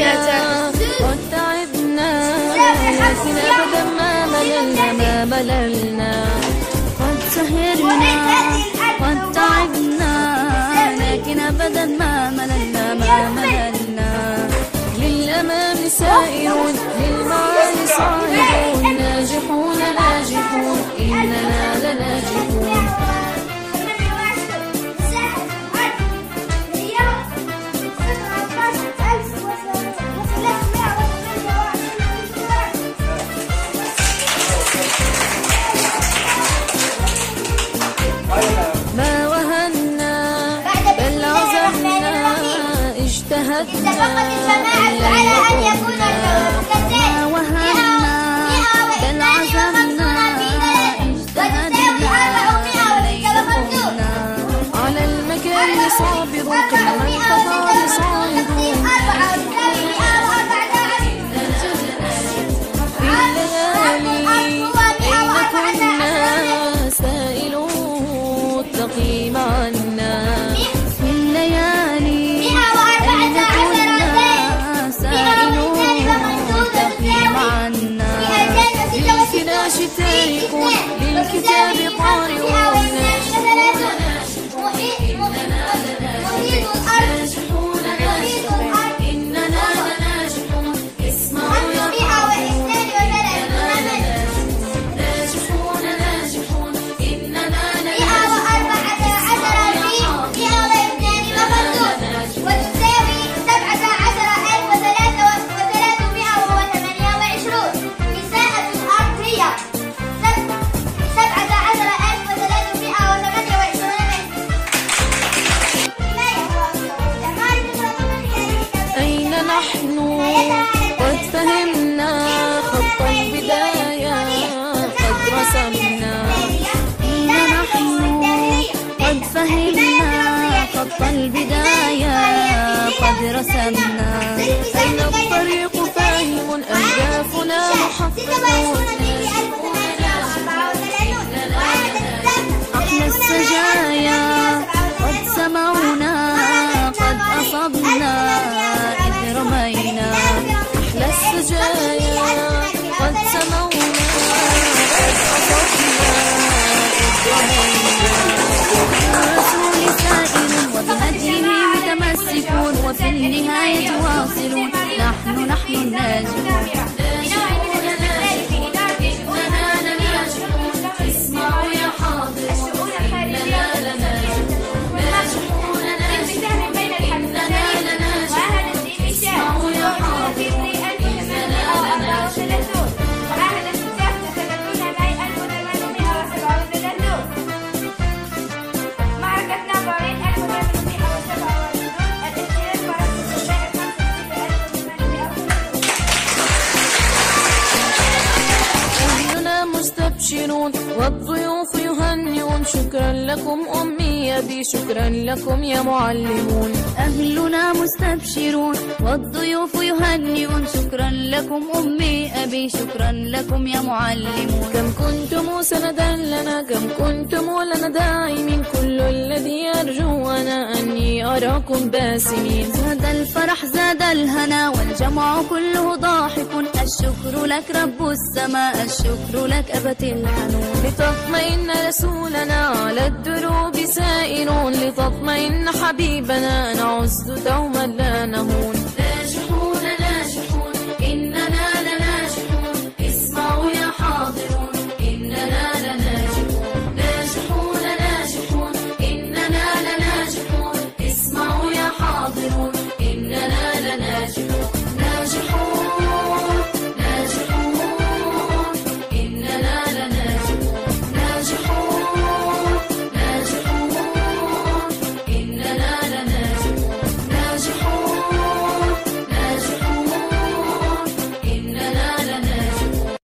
ونيته وتعبنا لكن أبدا ما مللنا ما مللنا قد سهرنا اجتهدنا على أن يكون اجتهدنا ليكنا على المكان صابر قمم everybody wanted. نحن قد فهمنا خط البداية قد رسمنا أين نحن قد فهمنا خط البداية قد رسمنا نحن نحن الناجحون مستبشرون والضيوف يهنئون. شكرا لكم أمي أبي شكرا لكم يا معلمون. أهلنا مستبشرون. والضيوف يهنئون. شكرا لكم أمي أبي. شكرا لكم يا معلمون. كم كنتم سندا لنا كم كنتم لنا داعمين. أني أراكم باسمين. زاد الفرح زاد الهنا والجمع كله ضاحك. الشكر لك رب السماء الشكر لك أبت الحنون. لتطمئن رسولنا على الدروب سائرون. لتطمئن حبيبنا نعز دوما لا نهون